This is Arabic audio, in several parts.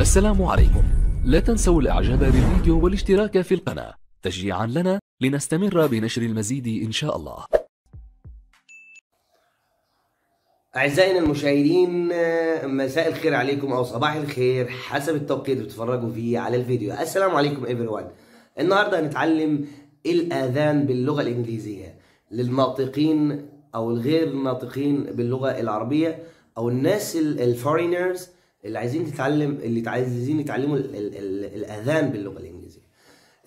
السلام عليكم. لا تنسوا الاعجاب بالفيديو والاشتراك في القناة. تشجيعا لنا لنستمر بنشر المزيد إن شاء الله. أعزائنا المشاهدين مساء الخير عليكم أو صباح الخير حسب التوقيت اللي بتتفرجوا فيه على الفيديو. السلام عليكم everyone. النهاردة هنتعلم الآذان باللغة الإنجليزية. للناطقين أو الغير ناطقين باللغة العربية أو الناس الفورينرز اللي عايزين تتعلم اللي عايزين يتعلموا ال- ال- ال- الآذان باللغة الإنجليزية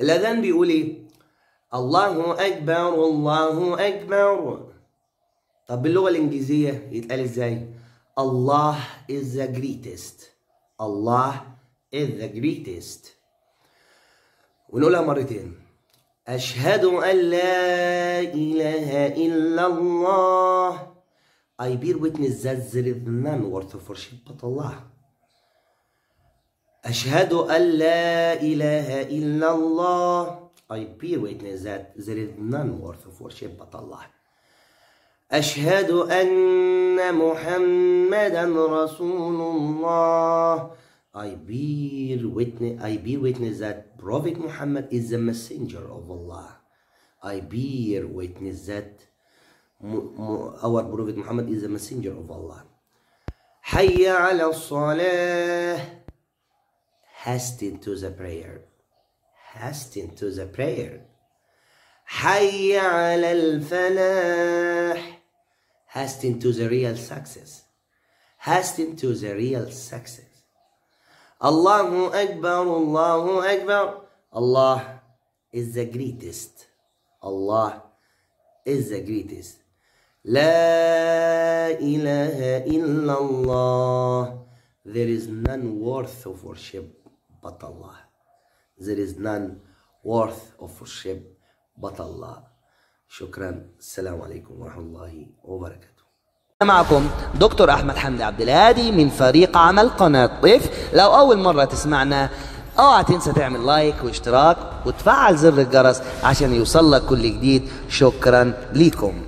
الآذان بيقول إيه الله أكبر الله أكبر طب باللغة الإنجليزية يتقال إزاي؟ الله is the greatest. الله is the greatest. ونقولها مرتين. أشهد أن لا إله إلا الله. I bear witness that there is none worth of worship but Allah. أشهد أن لا إله إلا الله. I bear witness that there is none worth of worship but Allah. أشهد أن محمدا رسول الله I bear witness I bear witness that Prophet Muhammad is the messenger of Allah I bear witness that our Prophet Muhammad is the messenger of Allah حي على الصلاة hasten to the prayer hasten to the prayer حي على الفلاح hasten to the real success hasten to the real success الله أكبر الله أكبر Allah is the greatest Allah is the greatest لا إله إلا الله There is none worth of worship But Allah There is none worth of worship but Allah شكرا. السلام عليكم ورحمة الله وبركاته. معكم دكتور أحمد حمدي عبد الهادي من فريق عمل قناة طيف. لو أول مرة تسمعنا اوعى تنسى تعمل لايك واشتراك وتفعل زر الجرس عشان يوصل لك كل جديد. شكرا ليكم